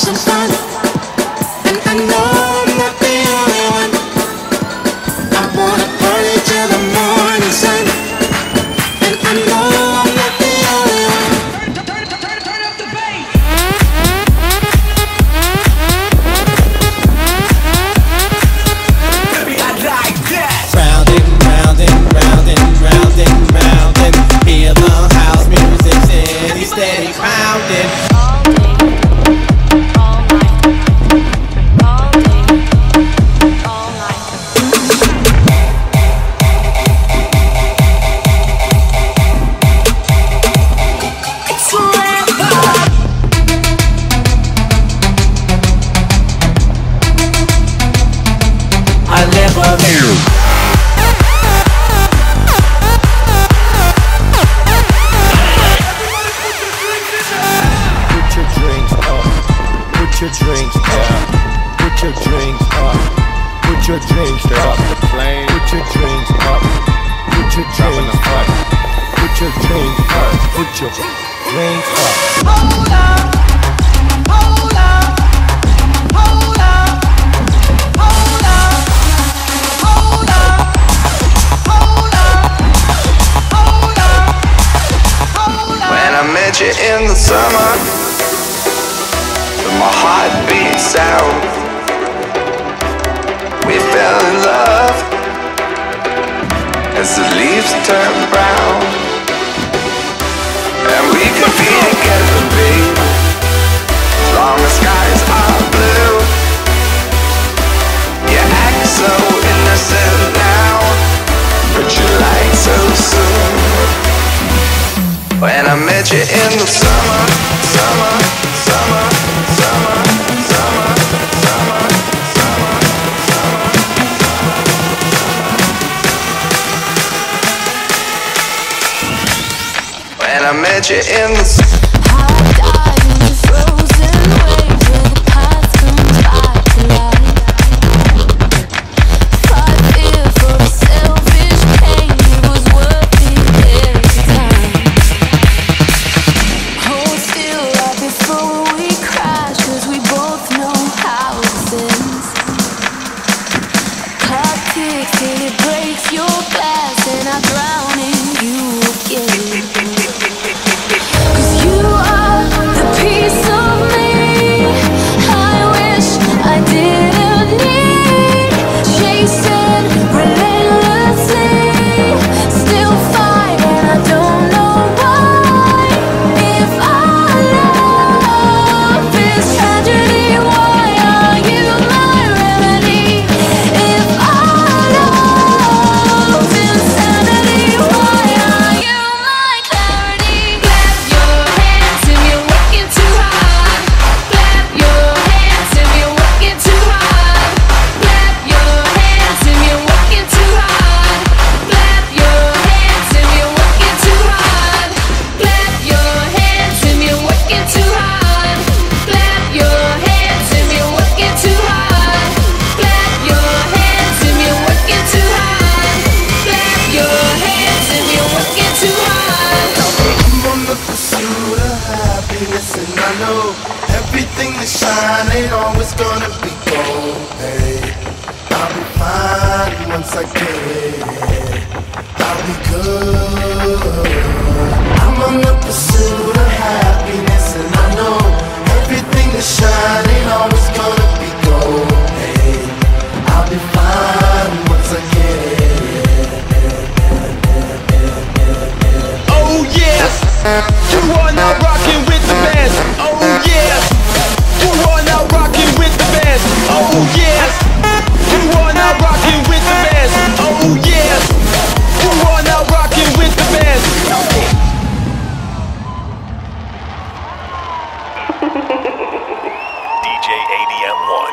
some up. Put your dreams up. Put your dreams up. Put your dreams up. Put your dreams up. Hold up. Hold up. Hold up. Hold up. Hold up. Hold up. Hold up. When I met you in the summer, my heart beat sound. in the summer, summer, summer, summer, summer, summer, summer, summer. When I met you in the ADM1.